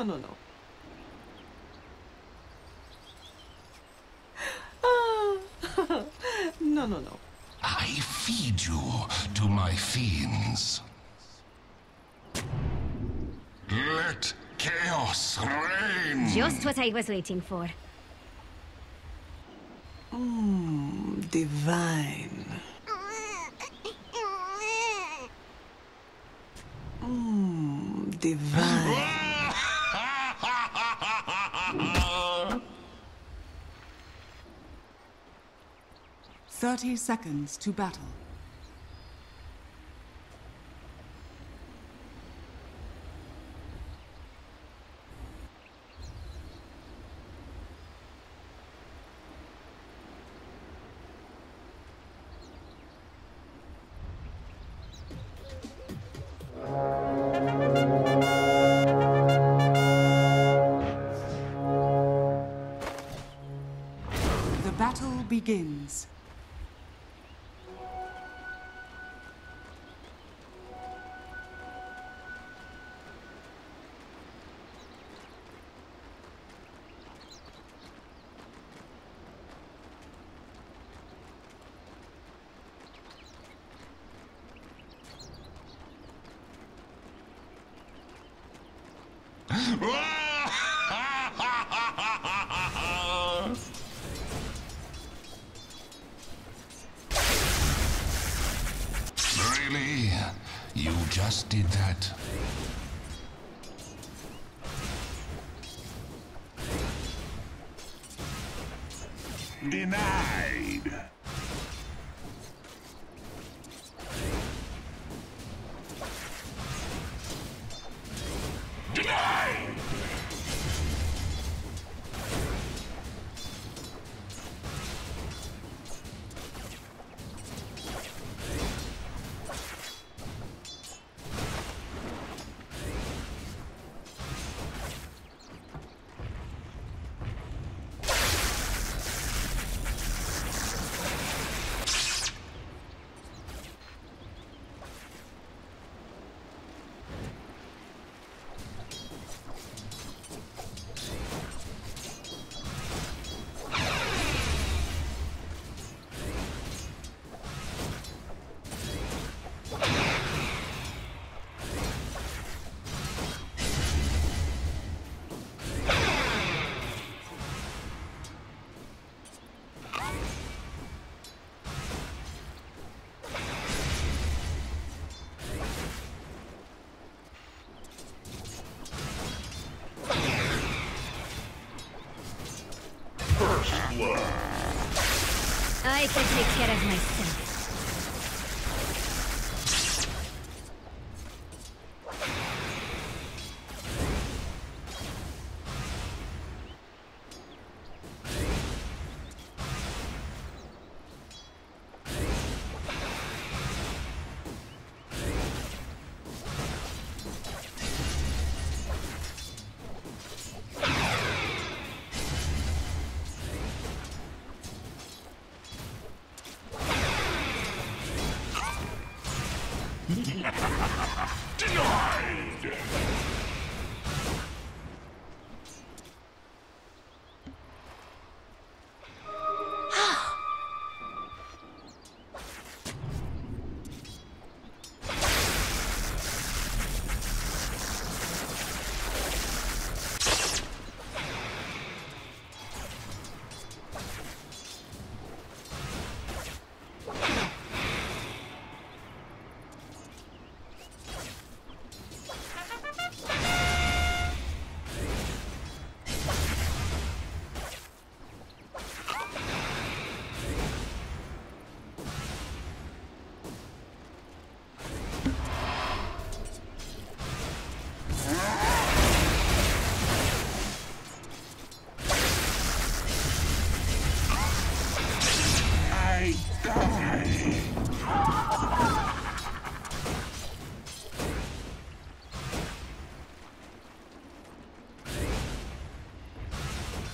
No, no, no. Ah, no, no, no. I feed you to my fiends. Let chaos reign. Just what I was waiting for. Mmm, Divine. Mmm, divine. Thirty seconds to battle. The battle begins. Really? You just did that? Denied. Denied.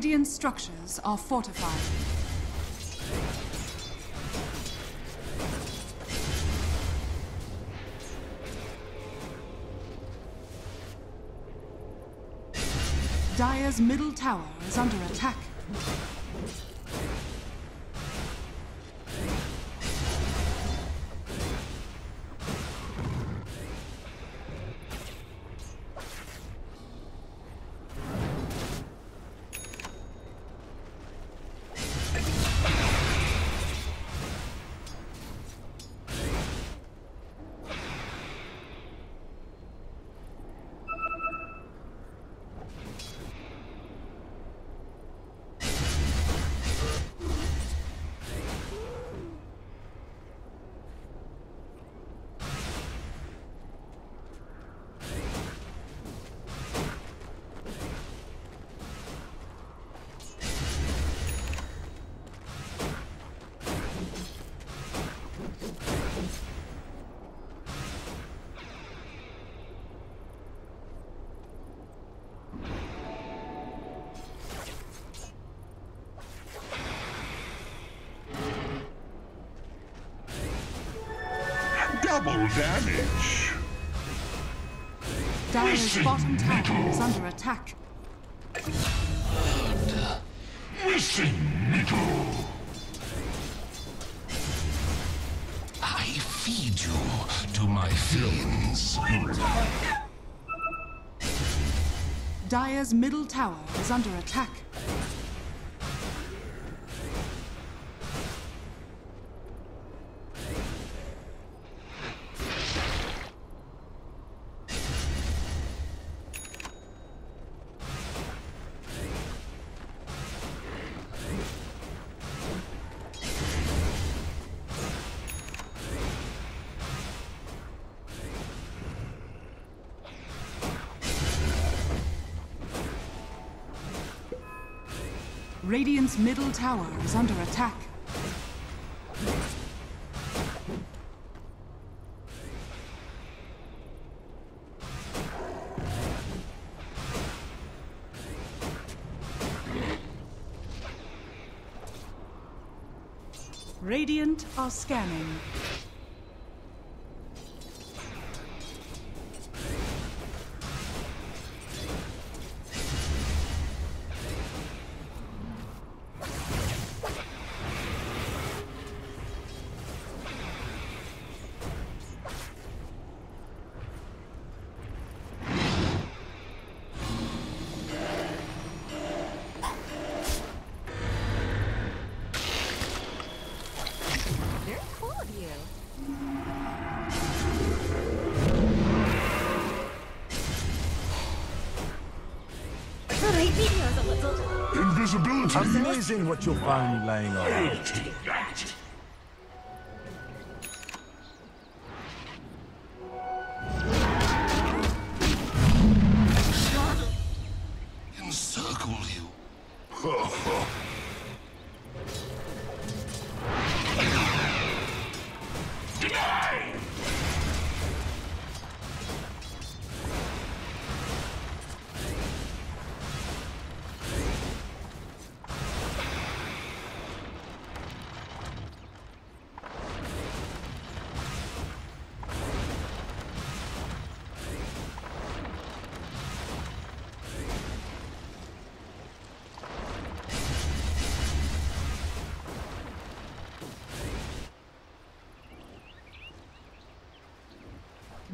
Radiant structures are fortified. Dire's middle tower is under attack. Tower is under attack. Missing middle. I feed you to my fiends. Dire's middle tower is under attack. middle tower is under attack. Radiant are scanning. Invisibility! Amazing what you'll find laying around.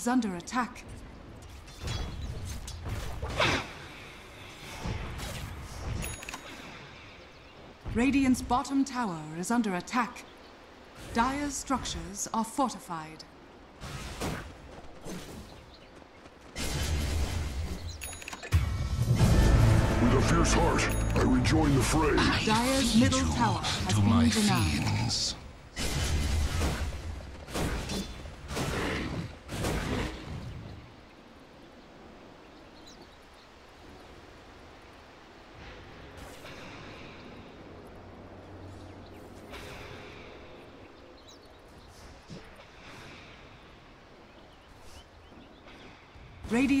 Is under attack. Radiant's bottom tower is under attack. Dire's structures are fortified. With a fierce heart, I rejoin the fray. Dire's middle tower has to been denied. fiends. Radiant's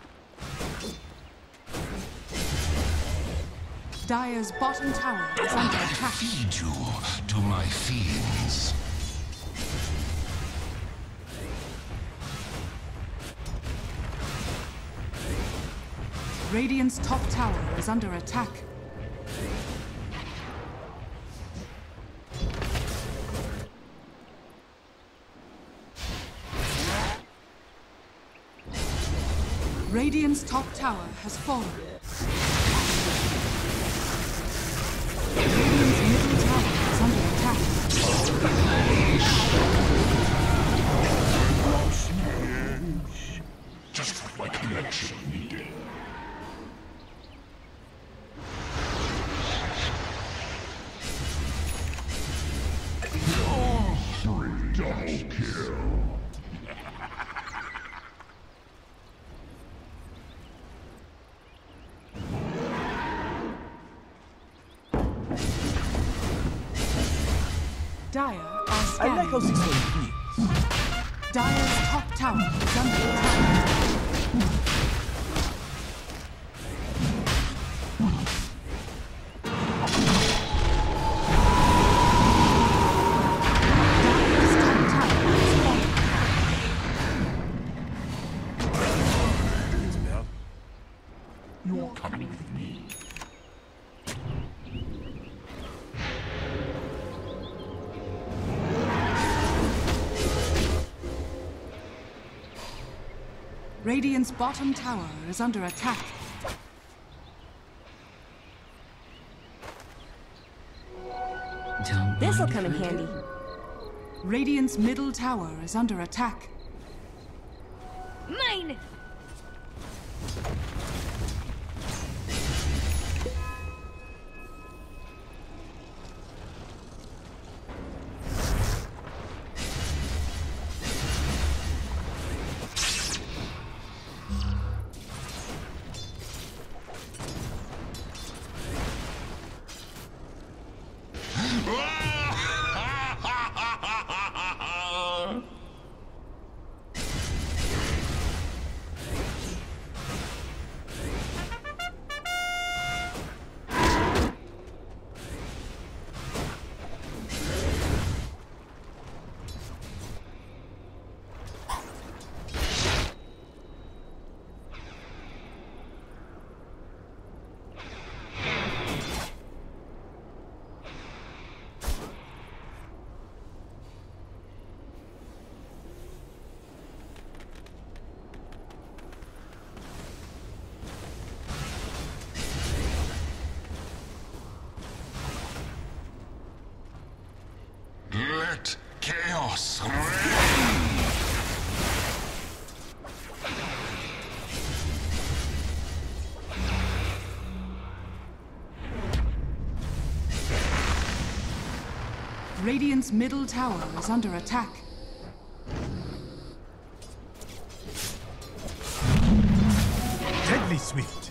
Dire's bottom tower is under attack. Feed you to my fiends. Radiant's top tower is under attack. Radiant's top tower has fallen. Echo 6 Radiant's bottom tower is under attack. This'll come in handy. do. Radiant's middle tower is under attack. Mine! Radiant's middle tower is under attack. Deadly swift.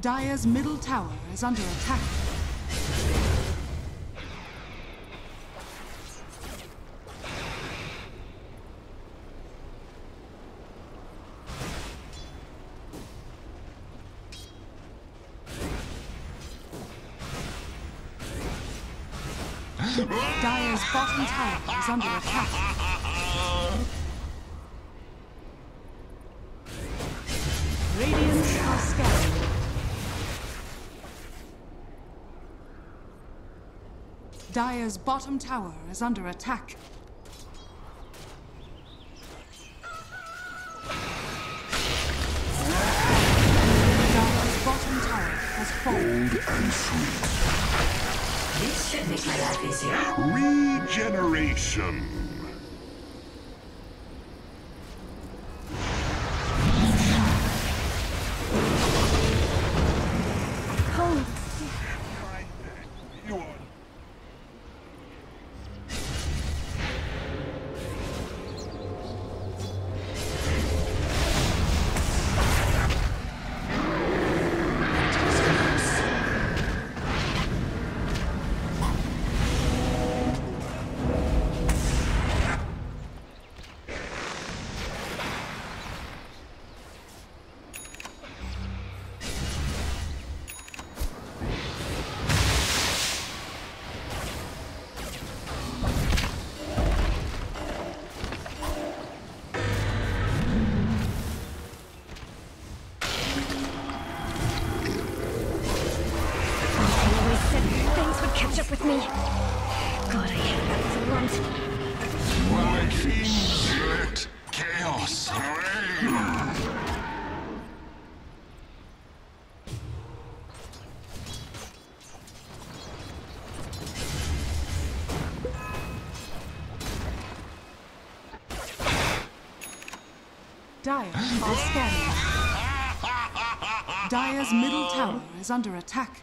Dire's middle tower is under attack. Dire's bottom tower is under attack. Radiants are scanning. Dire's bottom tower is under attack. Dire's bottom tower has fallen. This should make my life easier. Regeneration. Up with me. God, I hate that. My chaos. Dire. Dire's middle tower is under attack.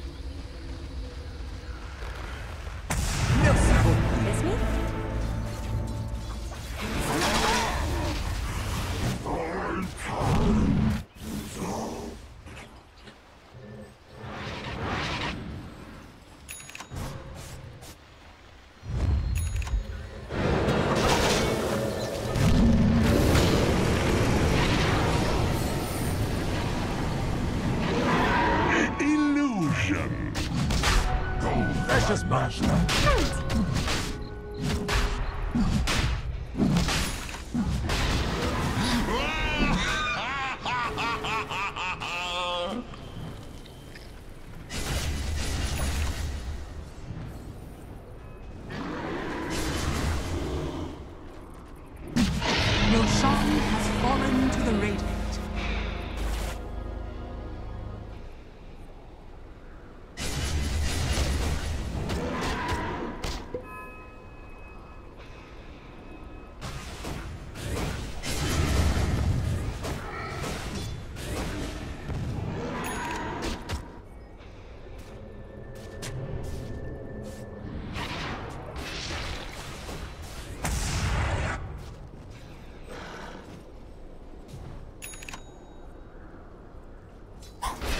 Oh.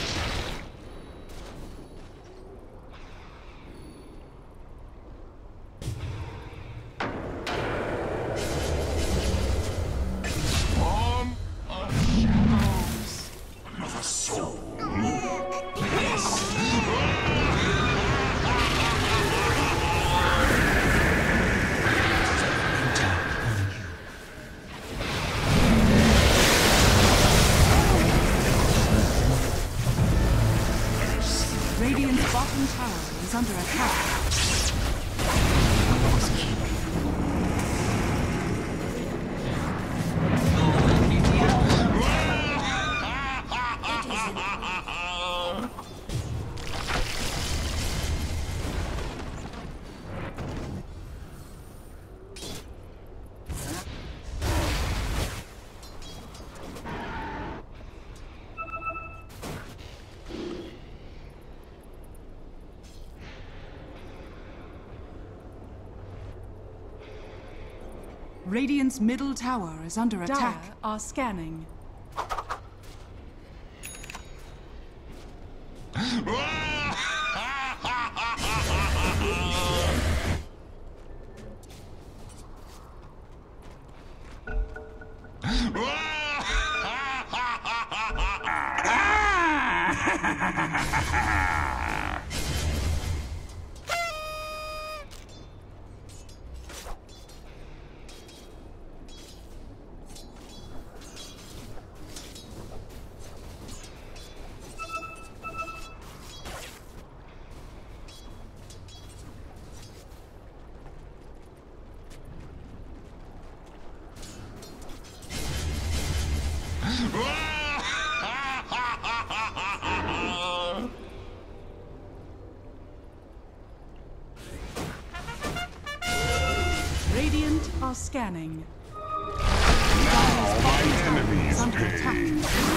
Radiant's middle tower is under attack. Are scanning. Scanning. Now my enemies under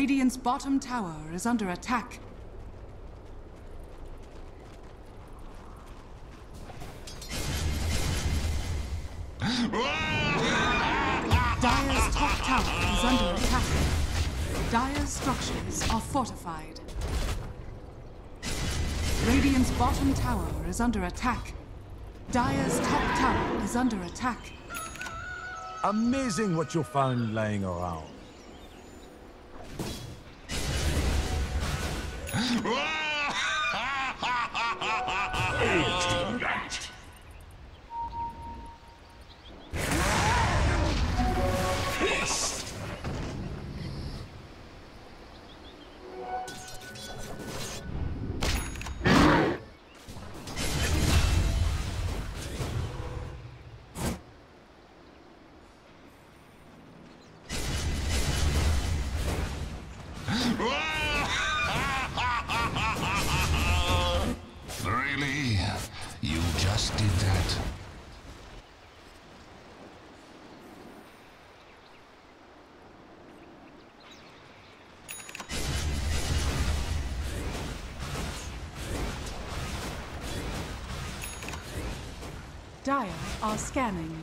Radiant's bottom tower is under attack. Dire's top tower is under attack. Dire's structures are fortified. Radiant's bottom tower is under attack. Dire's top tower is under attack. Amazing what you found laying around. Really? Just did that? Dire are scanning.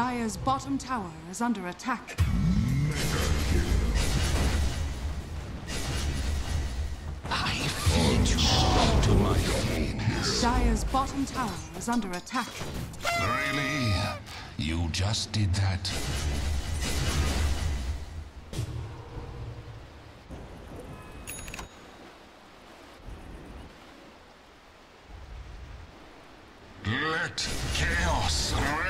Dire's bottom tower is under attack. I feed you to my fiends. Dire's bottom tower is under attack. Really? You just did that? Let chaos reign!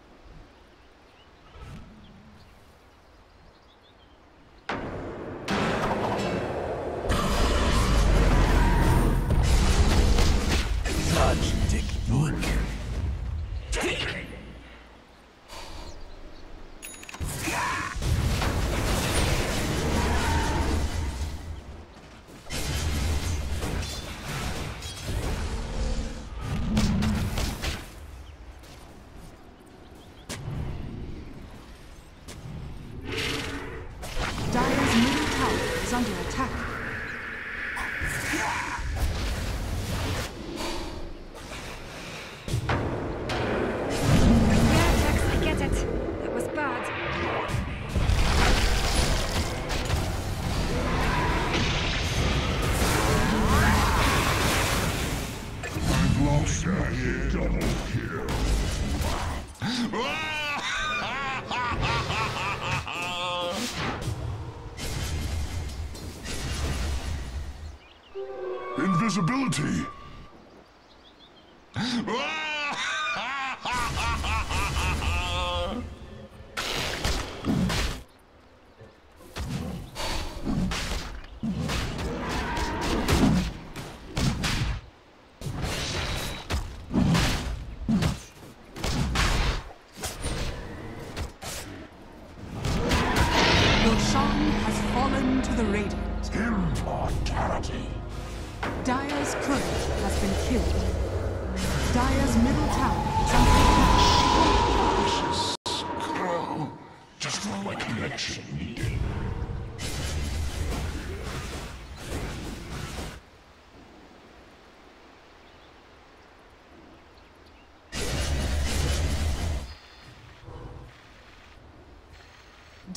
Invisibility!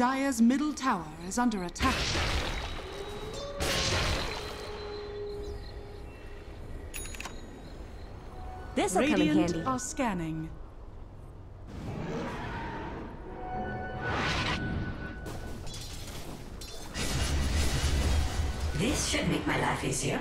Dire's middle tower is under attack. This'll come in Radiant handy. are scanning. This should make my life easier.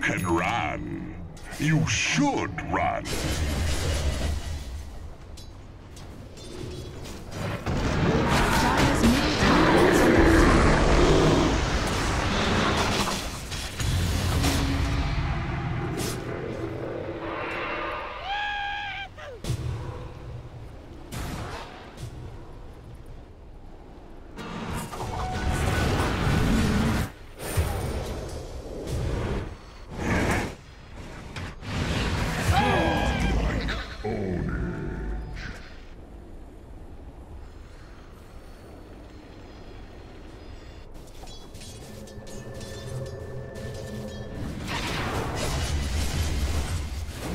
Can run. You should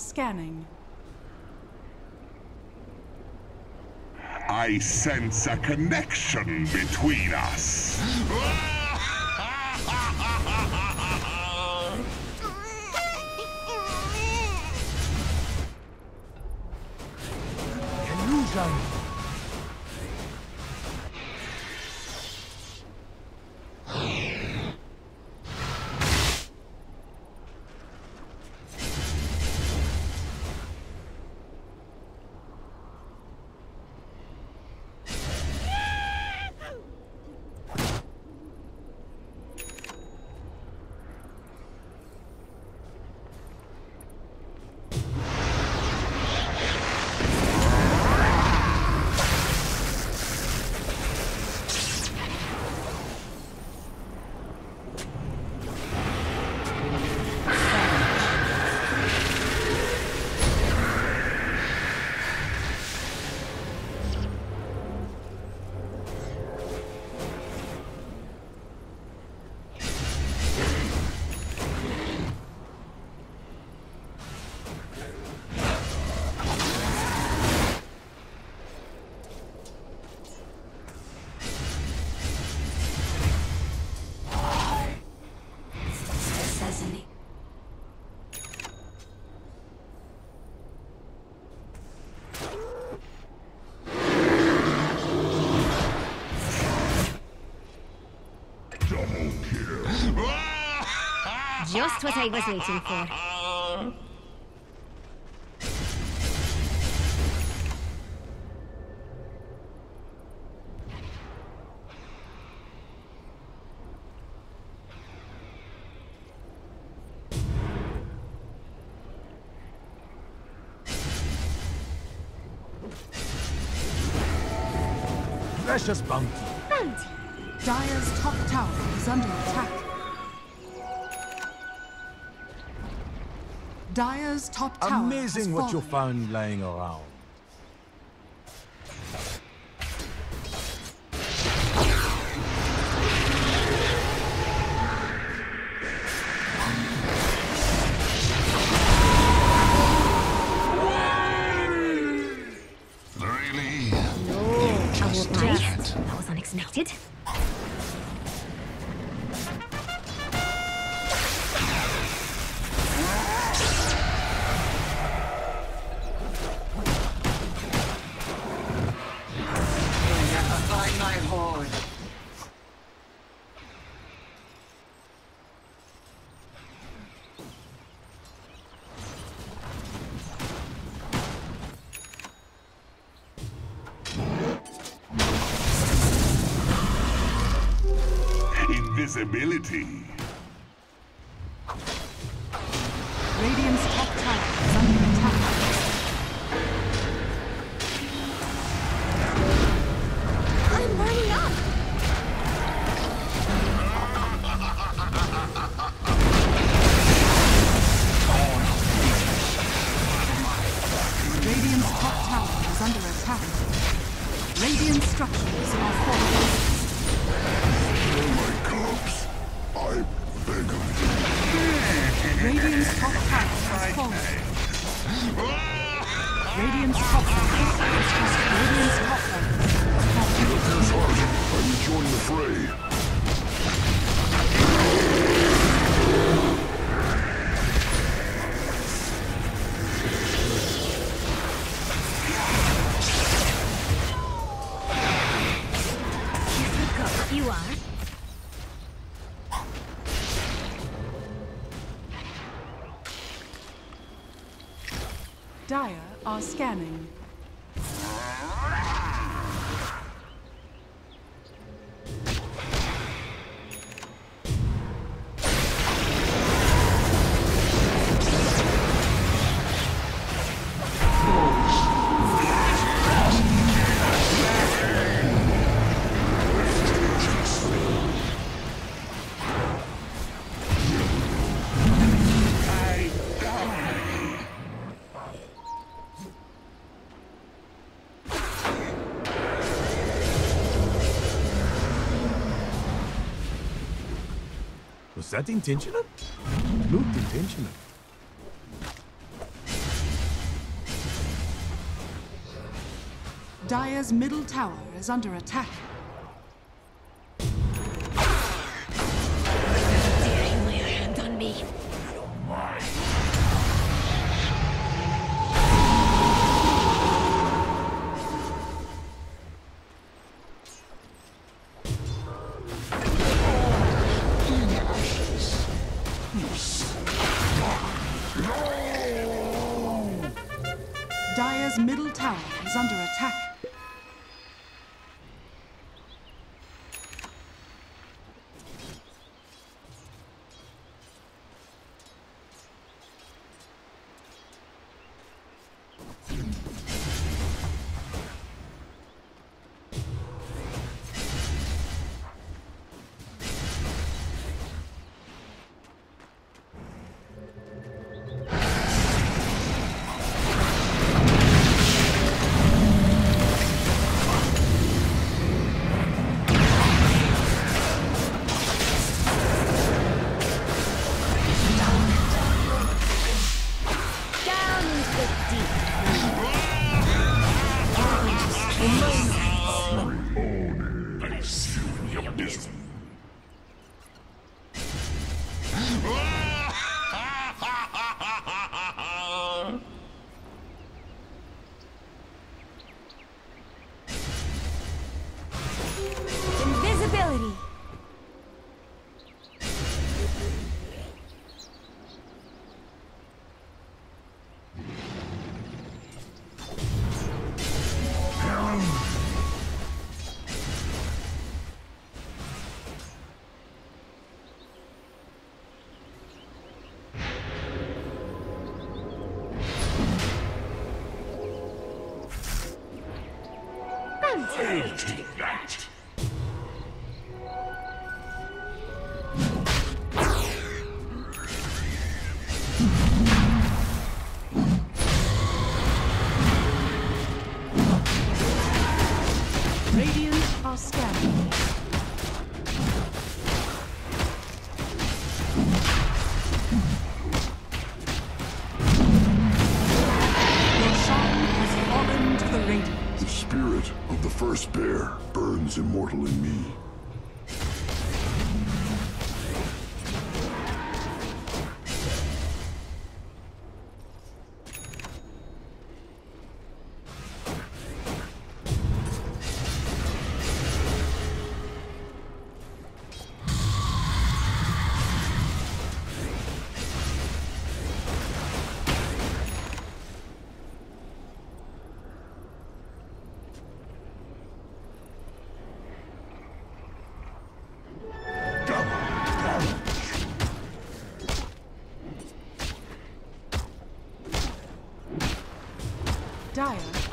Scanning. I sense a connection between us. Just what I was waiting for. precious bounty. Bounty. Dire's top tower is under Dire's top tower Amazing what you found lying around. possibility. scanning. that intentional? Not intentional. Dire's middle tower is under attack. mortal in me.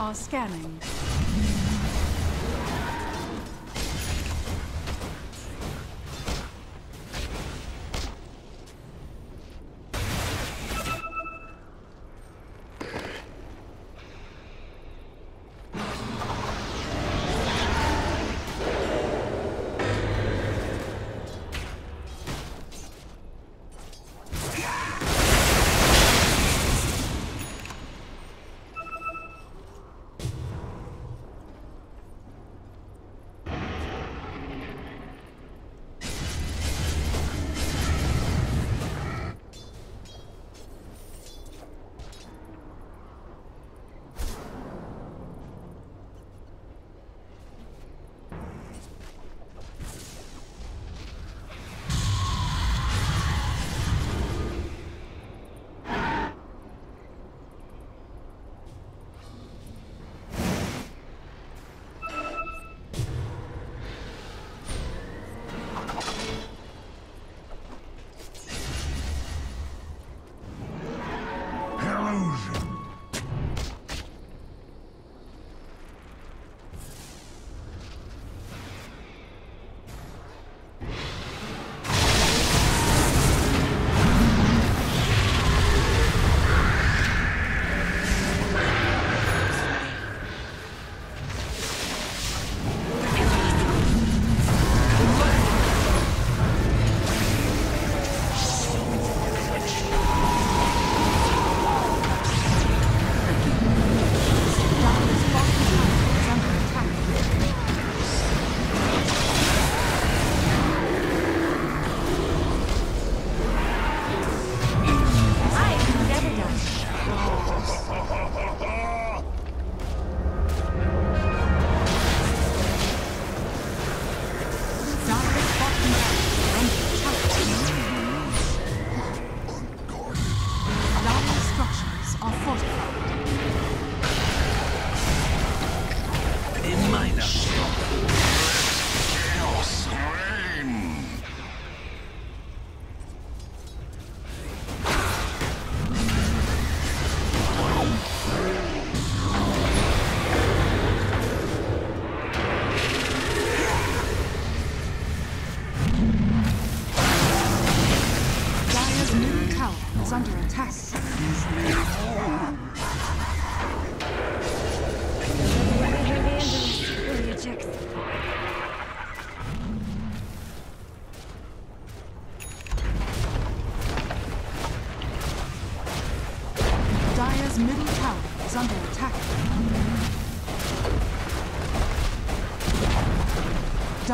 are scanning.